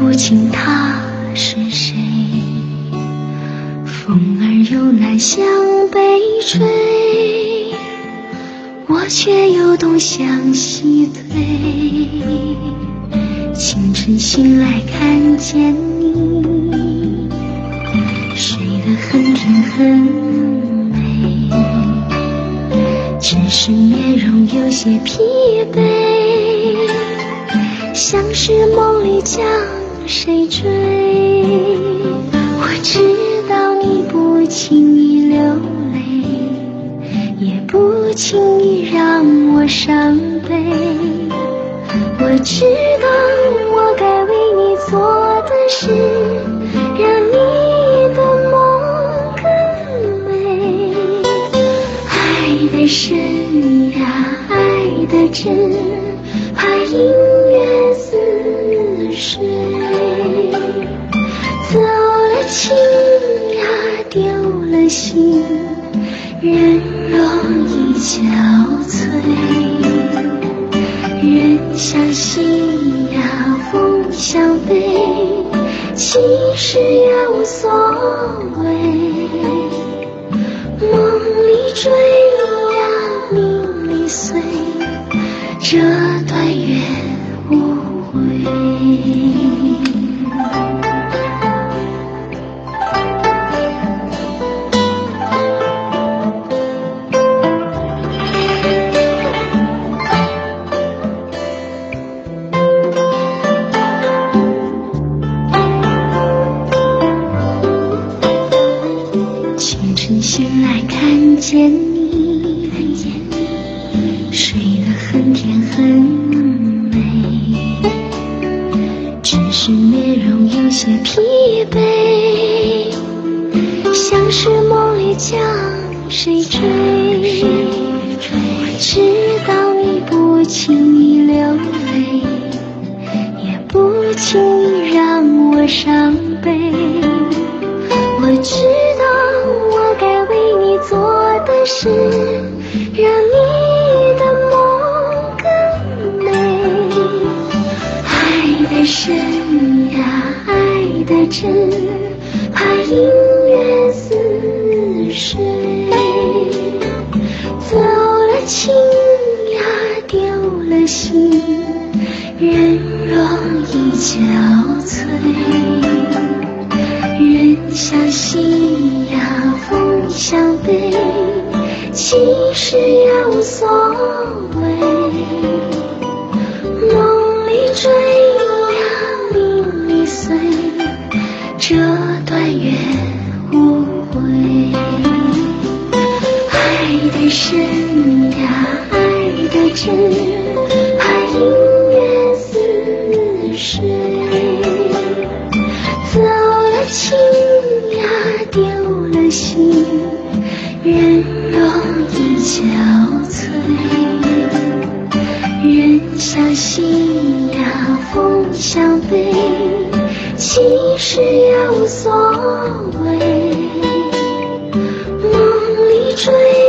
不清他是谁，风儿又南向北吹，我却由东向西推。清晨醒来看见你，睡得很甜很美，只是面容有些疲惫，像是梦里将。谁追。我知道你不轻易流泪，也不轻易让我伤悲。我知道我该为你做的事，让你的梦更美。爱的深呀，爱的真，怕音乐似水。走了情呀，丢了心，人容易憔悴。人向西呀，风向北，其实也无所谓。梦里追呀，梦里碎，这见你，睡得很甜很美，只是面容有些疲惫，像是梦里将谁追。我知道你不轻易流泪，也不轻易让我伤是，让你的梦更美。爱的深呀，爱的真，怕音乐似水。走了情呀，丢了心，人容易憔悴。人向西呀，风向北，其实也无所谓。梦里追呀，梦里碎，这段缘无悔。爱的深呀，爱的真，情，人容易憔悴，人相惜，呀风相背，其实也无所谓。梦里追。